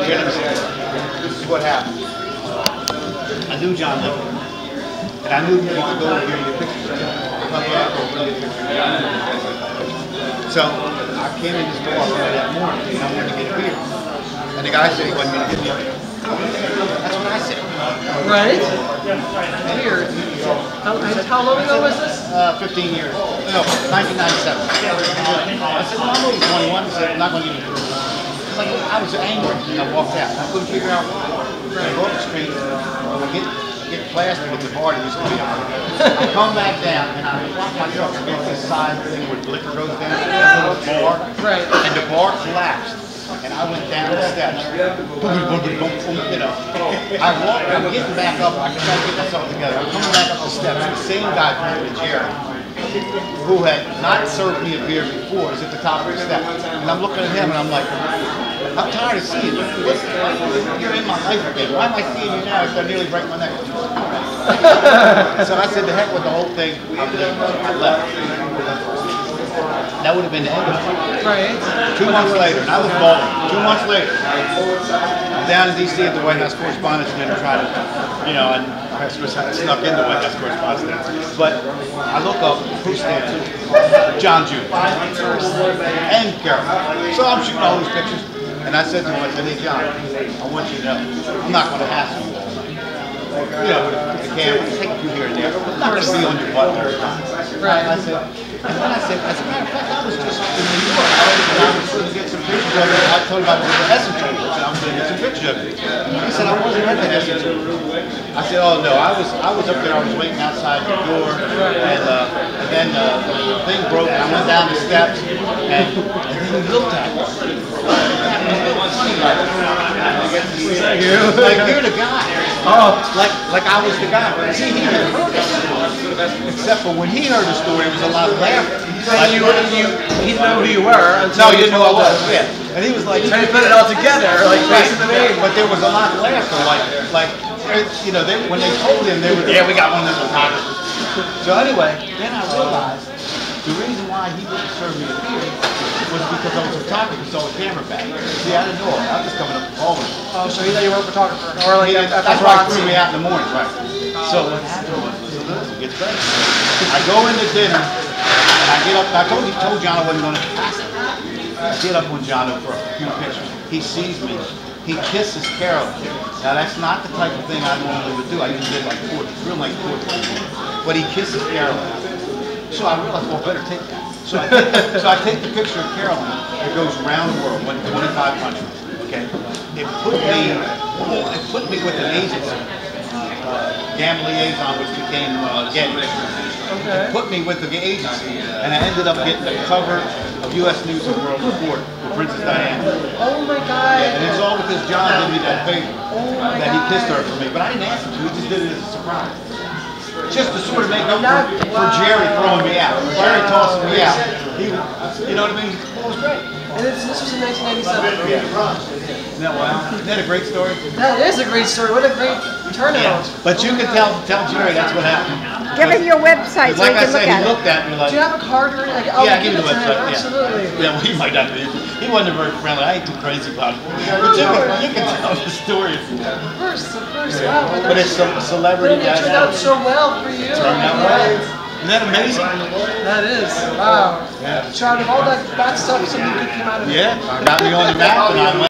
This is what happened. I knew John Lippert, and I knew he could go over here and get pictures of him. Over and get pictures of him. So I came in this door early that morning, and I wanted to get a beer. And the guy said he wasn't going to give me a beer. That's what I said. Right? Weird. How, and how long ago was this? Uh, 15 years. No, 1997. I said, well, I'm only 21. He said, I'm not going to give you a beer. Like, I was angry, and I walked out. I couldn't figure out why. I go up the street, I get, get plastic at the bar to be. I come back down, and I lock my truck against this side thing where the liquor goes down, little bar. Right. And the bar collapsed. And I went down the steps. You know. I walk, I'm getting back up. I try to get myself together. I'm coming back up the steps. The same guy pointed to Jerry, who had not served me a beer before, is at the top of the steps. And I'm looking at him and I'm like, I'm tired of seeing you. You're in my life again. Why am I seeing you now after I nearly break my neck? so I said, the heck with the whole thing. I left. That would have been the end of it. Right. Two months later, and I was balling. Two months later, I'm down in D.C. at the White House Correspondents' Dinner trying to, you know, and I was snuck into White House Correspondents' Dinner. But I look up, who's standing? John June. And Carol. So I'm shooting all these pictures, and I said to him, I said, hey, John, I want you to know, I'm not going to hassle you all night. You know, with the camera, take you here and there. I'm not going to be on your butt every time. Right. I said, and then I said, as a matter of fact, I was just in New York. I was going to get some pictures of it. I told him I was at the Essence Chamber. I said, I'm going to get some pictures of it. Said, I wasn't at the Essence I said, oh no, I was I was up there. I was waiting outside the door, and, uh, and then uh, the thing broke. And I went down the steps, and, and then he looked at me. Like, like you're the guy. Oh. Like like I was the guy. See, he had heard story. Except for when he heard the story, it was a lot of laughter. And you, you, he didn't know who you were No, until you didn't know I was. Yeah. And he was like, Trying to put it all together, like facing the name. but there was a lot of laughter. Like, like, you know, they, when they told him, they were, yeah, we got one of those photographers. So anyway, then I realized the reason why he wouldn't serve me a beer was because I was a photographer, so a camera back. See, I didn't know it. I was just coming up to Baldwin. Oh, so he thought you were a photographer, or like He a, didn't- a That's why he threw me out in the morning, right? So what happened gets better. I go into dinner, and I get up, I told you, told John I wasn't gonna, I get up on John for a few pictures. He sees me, he kisses Carol. Now, that's not the type of thing I normally would do. I usually did like four, real like four But he kisses Carol. So I realized, well, better take that. So I take, the- so I take the picture of Carolyn. It goes around the world, went 25 countries. Okay, it put me, oh, it put me with an agency, uh, Gamma Liaison, which became uh, Getty. Okay. Put me with the agency, and I ended up getting the cover of U.S. News and World Report with Princess Diana. Oh my God! And it's all because John did me that favor, Oh that he kissed her for me. But I didn't ask him to. He just did it as a surprise. Just to sort of make up for, for Jerry throwing me out, for Jerry tossing me out. He, you know what I mean? This, this was in 1997. Yeah. Isn't that wild? Isn't that a great story? That is a great story. What a great turnout. But you can tell tell Jerry that's what happened. Give him your website so Like he I can look said, he at it. looked at me like, Do you have a card or anything? Like, oh, yeah, give give me it the website. Yeah. Absolutely. Yeah, well, he might not be. He wasn't very friendly. I ain't too crazy about it. But you can, you can tell the story if you want. Of course, of course. Wow. But it's some But celebrity it turned out so well for you. Turned out well. Isn't that amazing? That is. Wow. Yeah. If all that bad stuff, something good came out of it. Yeah, got me on the map and I went.